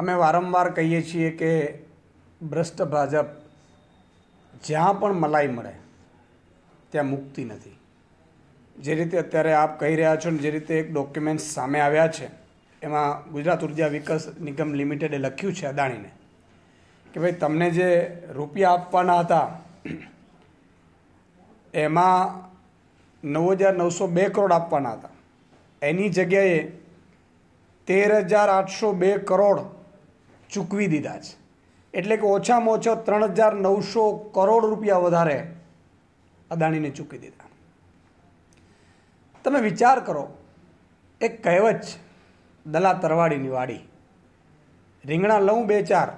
અમે વારંવાર કહીએ છીએ કે ભ્રષ્ટ ભાજપ જ્યાં પણ મલાઈ મળે, ત્યાં મુક્તિ નથી. જે રીતે અત્યારે આપ કહી રહ્યા છો ને, જે રીતે એક ડોક્યુમેન્ટ્સ સામે આવ્યા છે, એમાં ગુજરાત ઊર્જા વિકાસ નિગમ લિમિટેડે લખ્યું છે અદાણીને કે ભાઈ, તમને જે રૂપિયા આપવાના હતા, એમાં નવ હજાર નવસો બે કરોડ આપવાના હતા. એની જગ્યાએ તેર હજાર આઠસો બે કરોડ ચૂકવી દીધા છે. એટલે કે ઓછામાં ઓછો ત્રણ હજાર નવસો કરોડ રૂપિયા વધારે અદાણીને ચૂકવી દીધા. તમે વિચાર કરો, એક કહેવત છે, દલા તરવાડીની વાડી. રીંગણા લઉં બે ચાર,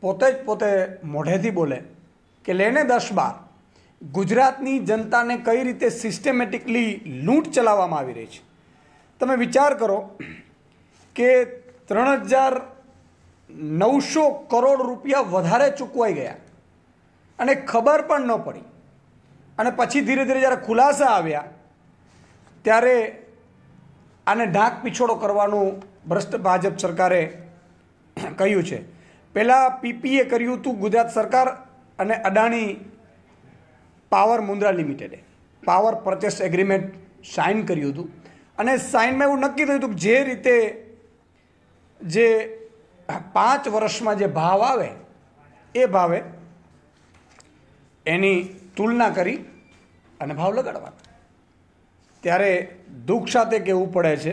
પોતે જ પોતે મોઢેથી બોલે કે લેને દસ બાર. ગુજરાતની જનતાને કઈ રીતે સિસ્ટેમેટિકલી લૂંટ ચલાવવામાં આવી રહી છે? તમે વિચાર કરો કે ત્રણ હજાર નવસો કરોડ રૂપિયા વધારે ચૂકવાઈ ગયા. અને ખબર પણ ન પડી. અને પછી ધીરે ધીરે જ્યારે ખુલાસા આવ્યા, ત્યારે આને ઢાંક પીછોડો કરવાનું ભ્રષ્ટ ભાજપ સરકારે કહ્યું છે. પહેલાં પીપીએ કર્યું હતું ગુજરાત સરકાર અને અદાણી પાવર મુન્દ્રા લિમિટેડે. પાવર પરચેસ એગ્રીમેન્ટ સાઇન કર્યું હતું. અને સાઇનમાં એવું નક્કી થયું હતું કે જે રીતે જે પાંચ વર્ષમાં જે ભાવ આવે, એ ભાવે એની તુલના કરી અને ભાવ લગાડવાના. ત્યારે દુઃખ સાથે કહેવું પડે છે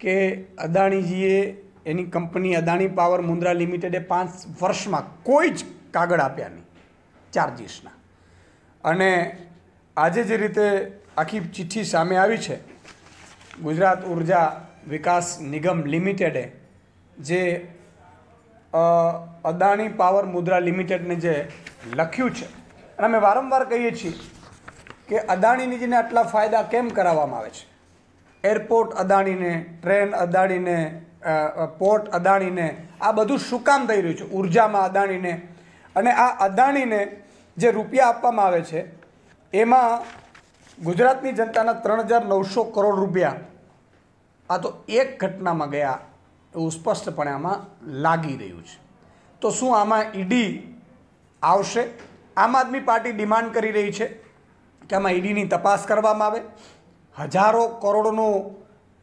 કે અદાણીજીએ એની કંપની અદાણી પાવર મુન્દ્રા લિમિટેડે પાંચ વર્ષમાં કોઈ જ કાગળ આપ્યા નહીં, ચાર્જીસના. અને આજે જે રીતે આખી ચિઠ્ઠી સામે આવી છે, ગુજરાત ઊર્જા વિકાસ નિગમ લિમિટેડે જે અદાણી પાવર મુદ્રા લિમિટેડને જે લખ્યું છે, અને અમે વારંવાર કહીએ છીએ કે અદાણીનીજીને આટલા ફાયદા કેમ કરાવવામાં આવે છે? એરપોર્ટ અદાણીને, ટ્રેન અદાણીને પોર્ટ અદાણીને, આ બધું શું કામ થઈ રહ્યું છે? ઉર્જામાં અદાણીને, અને આ અદાણીને જે રૂપિયા આપવામાં આવે છે, એમાં ગુજરાતની જનતાના ત્રણ હજાર નવસો કરોડ રૂપિયા, આ તો એક ઘટનામાં ગયા. એવું સ્પષ્ટપણે આમાં લાગી રહ્યું છે. તો શું આમાં ઈડી આવશે? આમ આદમી પાર્ટી ડિમાન્ડ કરી રહી છે કે આમાં ઈડીની તપાસ કરવામાં આવે. હજારો કરોડનો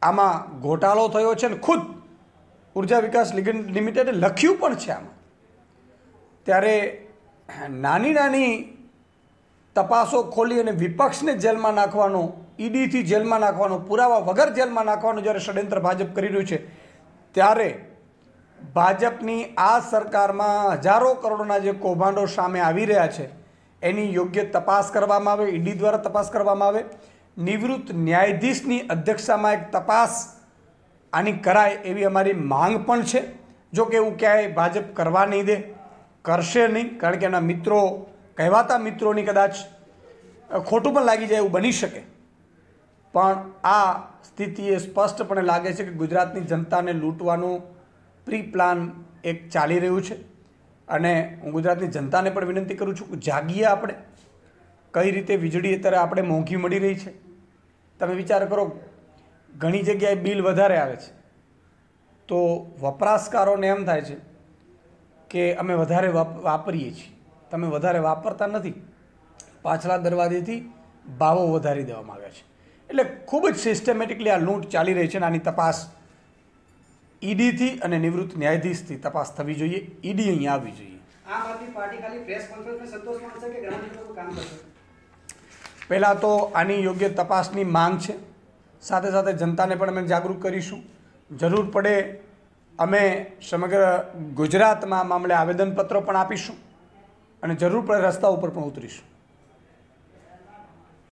આમાં ઘોટાળો થયો છે ને ખુદ ઊર્જા વિકાસ લિગન- લિમિટેડે લખ્યું પણ છે આમાં. ત્યારે નાની નાની તપાસો ખોલી અને વિપક્ષને જેલમાં નાખવાનો, ઈડીથી જેલમાં નાખવાનો, પુરાવા વગર જેલમાં નાખવાનો જ્યારે ષડયંત્ર ભાજપ કરી રહ્યું છે ત્યારે ભાજપની આ સરકારમાં હજારો કરોડના જે કૌભાંડો સામે આવી રહ્યા છે, એની યોગ્ય તપાસ કરવામાં આવે, ઈડી દ્વારા તપાસ કરવામાં આવે. નિવૃત્ત ન્યાયાધીશની અધ્યક્ષતામાં એક તપાસ આની કરાય એવી અમારી માંગ પણ છે. જો કે એવું ક્યાંય ભાજપ કરવા નહીં દે, કરશે નહીં, કારણ કે એના મિત્રો, કહેવાતા મિત્રોની કદાચ ખોટું પણ લાગી જાય એવું બની શકે. પણ આ સ્થિતિએ સ્પષ્ટપણે લાગે છે કે ગુજરાતની જનતાને લૂંટવાનું પ્રી પ્લાન એક ચાલી રહ્યું છે. અને હું ગુજરાતની જનતાને પણ વિનંતી કરું છું કે જાગીએ આપણે. કઈ રીતે વીજળી અત્યારે આપણે મોંઘી મળી રહી છે. તમે વિચાર કરો, ઘણી જગ્યાએ બિલ વધારે આવે છે. તો વપરાશકારોને એમ થાય છે કે અમે વધારે વાપરીએ છીએ. તમે વધારે વાપરતા નથી. પાછલા દરવાજેથી ભાવો વધારી દેવામાં આવ્યા છે. એટલે ખૂબ જ સિસ્ટમેટિકલી આ લૂંટ ચાલી રહી છે અને આની તપાસ ઈડીથી અને નિવૃત્ત ન્યાયાધીશથી તપાસ થવી જોઈએ. ઈડી અહીંયા આવવી જોઈએ. આમ આદમી પાર્ટી ખાલી પ્રેસ કોન્ફરન્સમાં સંતોષ માનશે કે ગ્રાઉન્ડ કામ કરશે? પહેલાં તો આની યોગ્ય તપાસની માંગ છે. સાથે સાથે જનતાને પણ અમે જાગૃત કરીશું. જરૂર પડે અમે સમગ્ર ગુજરાતમાં મામલે આવેદનપત્રો પણ આપીશું અને જરૂર પડે રસ્તા ઉપર પણ ઉતરીશું.